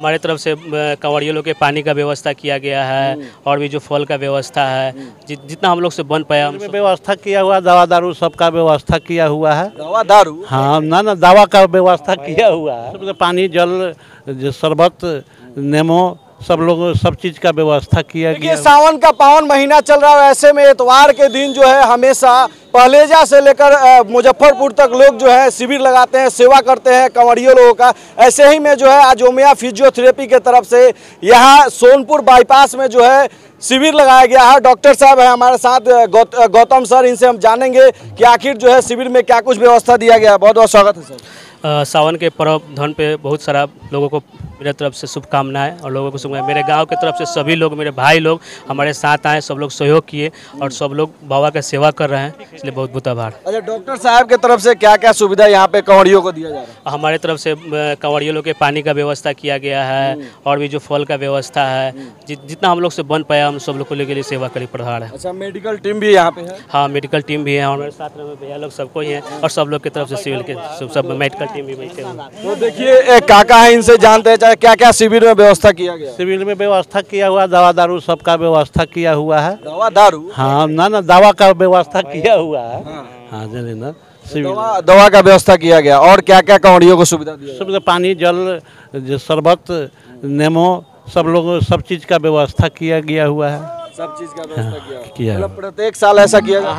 हमारे तरफ़ से कंवरियों लोग के पानी का व्यवस्था किया गया है और भी जो फल का व्यवस्था है जि, जितना हम लोग से बन पाया हम व्यवस्था किया हुआ दवा दारू सबका व्यवस्था किया हुआ है। दवा दारू? हाँ ना ना दवा का व्यवस्था किया हुआ है। पानी जल जो शरबत नेमो सब लोग सब चीज़ का व्यवस्था किया गया। सावन का पावन महीना चल रहा है ऐसे में इतवार के दिन जो है हमेशा पहलेजा से लेकर मुजफ्फरपुर तक लोग जो है शिविर लगाते हैं सेवा करते हैं कंवरियों लोगों का। ऐसे ही में जो है आज ओमिया फिजियोथेरेपी के तरफ़ से यहाँ सोनपुर बाईपास में जो है शिविर लगाया गया है। डॉक्टर साहब है हमारे साथ गौत, गौतम सर इनसे हम जानेंगे कि आखिर जो है शिविर में क्या कुछ व्यवस्था दिया गया है। बहुत बहुत स्वागत है सर। सावन के पर्व धन पे बहुत सारा लोगों को मेरे तरफ़ से शुभकामनाएँ और लोगों को शुभकामनाएँ। मेरे गाँव के तरफ़ से सभी लोग मेरे भाई लोग हमारे साथ आए सब लोग सहयोग किए और सब लोग बाबा का सेवा कर रहे हैं इसलिए बहुत बहुत आभार। अच्छा डॉक्टर साहब के तरफ़ से क्या क्या सुविधा यहाँ पे कंवरियों को दिया जा रहा है? हमारे तरफ़ से कंवरियों लोग के पानी का व्यवस्था किया गया है और भी जो फल का व्यवस्था है जि, जितना हम लोग से बन पाया हम सब लोग को लेके लिए सेवा करी पड़ है। अच्छा मेडिकल टीम भी यहाँ पे है? हाँ मेडिकल टीम भी है और हमारे साथ में भैया लोग सबको ही हैं और सब लोग की तरफ़ से सिविल के सब मेडिकल टीम भी बैठे हैं। तो देखिए एक काका है इनसे जानते हैं चाहे क्या क्या शिविर में व्यवस्था किया गया? शिविर में व्यवस्था किया हुआ दवा दारू सबका व्यवस्था किया हुआ है। दवा दारू? हाँ ना ना दवा का व्यवस्था किया हुआ है। हाँ। जाने ना सिविल दवा दवा का व्यवस्था किया गया। और क्या क्या कंवरियों को सुविधा दिया सब पानी जल जो शरबत नेमो सब लोग सब चीज़ का व्यवस्था किया गया हुआ है। सब चीज़ का व्यवस्था किया किया मतलब प्रत्येक साल ऐसा किया हाँ।